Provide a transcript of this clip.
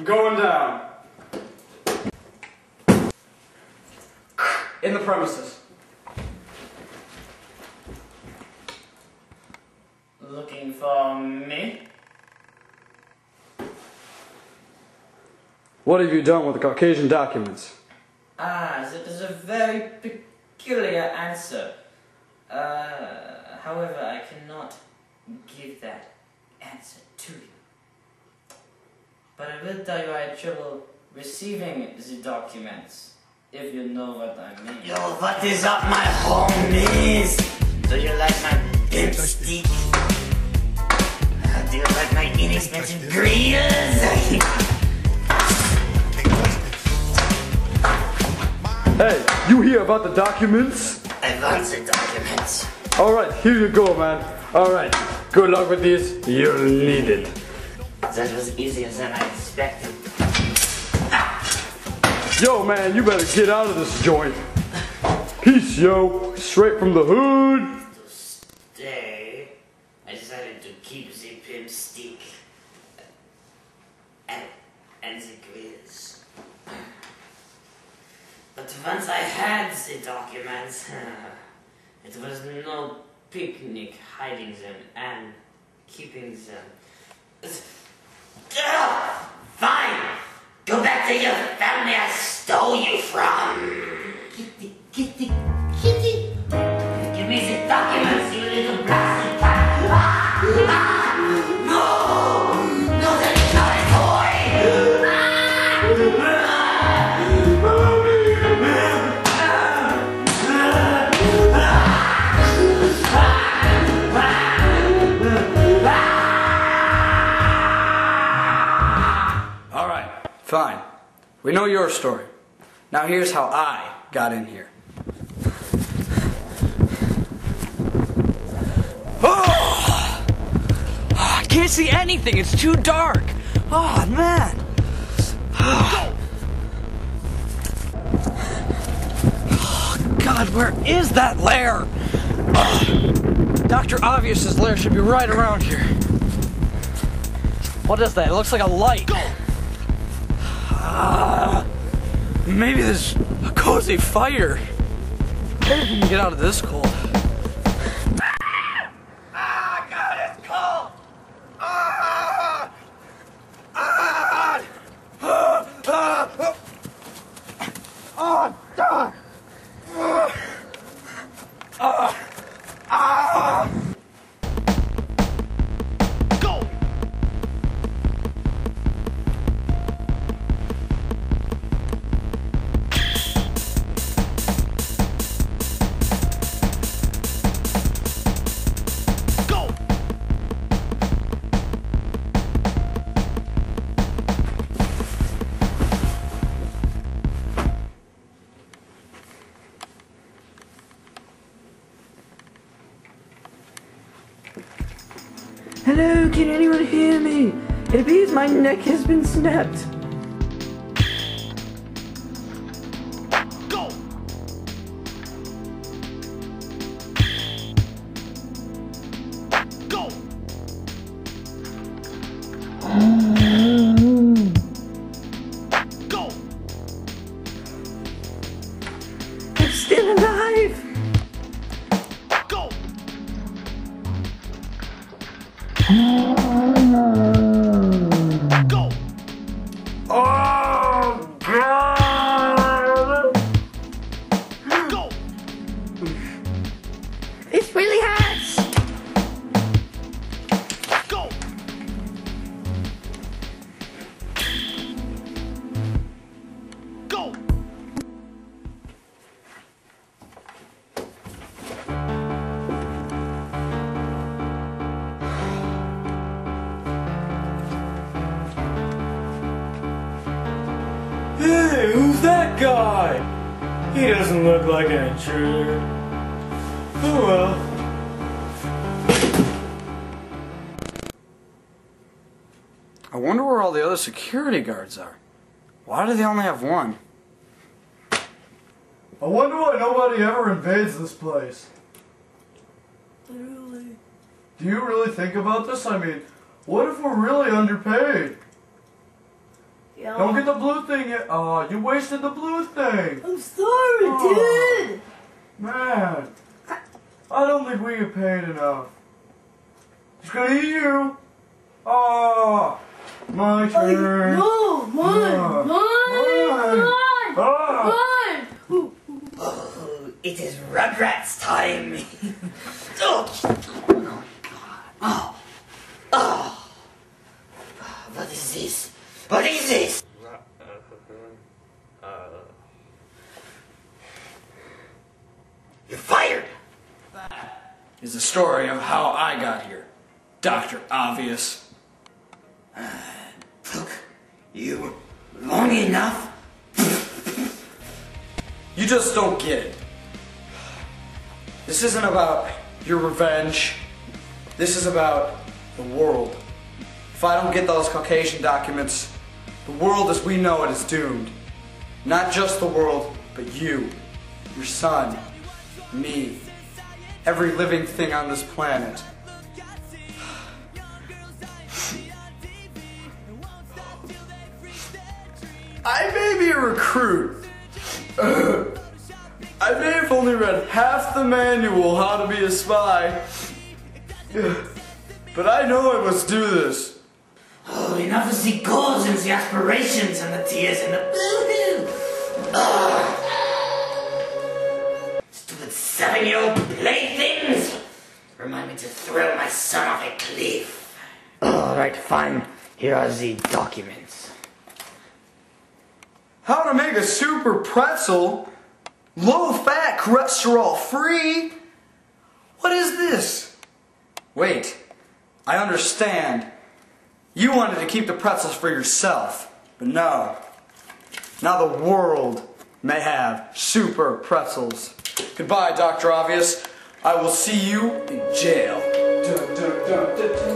I'm going down. In the premises. Looking for me? What have you done with the Caucasian documents? Ah, that is a very peculiar answer. Uh, however, I cannot give that answer to you. But I will tell you I had trouble receiving the documents, if you know what I mean. Yo, what is up, my homies? Do you like my pimp stick? Do you like my inexpensive grills? Hey, you hear about the documents? I want the documents. Alright, here you go, man. Alright, good luck with these. You'll need it. That was easier than I expected. Yo, man, you better get out of this joint. Peace, yo. Straight from the hood. To stay, I decided to keep the pimp stick and, and the grills. But once I had the documents, it was no picnic hiding them and keeping them. Ugh, Fine! Go back to your family I stole you from! Kitty, kitty, kitty! Give me the documents, you little blasted cat! Ah! Ah! No! No, that's not a toy! Ah! Fine. We know your story. Now here's how I got in here. Oh! I can't see anything. It's too dark. Oh, man. Oh, God, where is that lair? Dr. Obvious's lair should be right around here. What is that? It looks like a light. Ah, maybe there's a cozy fire. Maybe we can get out of this cold. Hello, can anyone hear me? It appears my neck has been snapped. Go! Hey, who's that guy? He doesn't look like an intruder. Oh well. I wonder where all the other security guards are. Why do they only have one? I wonder why nobody ever invades this place. Literally. Do you really think about this? I mean, what if we're really underpaid? Yeah. Don't get the blue thing yet. Oh, you wasted the blue thing. I'm sorry, Oh. dude. Man, I don't think we get paid enough. It's gonna eat you. Oh, my Oh, turn. no, mine, Yeah. mine, mine, Ah. mine. Oh, it is Rugrats time. oh. oh. Oh. What is this? What is this? You're fired. Is the story of how I got here. Dr. Obvious. Took you long enough. You just don't get it. This isn't about your revenge. This is about the world. If I don't get those Caucasian documents, the world as we know it is doomed. Not just the world, but you, your son, me, every living thing on this planet. I may be a recruit. I may have only read half the manual how to be a spy. But I know I must do this. Oh, enough is the goals and the aspirations and the tears and the boo-hoo. Stupid seven-year-old. Remind me to throw my son off a cliff. All right, fine. Here are the documents. How to make a super pretzel low fat, cholesterol free? What is this? Wait, I understand. You wanted to keep the pretzels for yourself, but no. Now the world may have super pretzels. Goodbye, Dr. Obvious. I will see you in jail. Dun, dun, dun.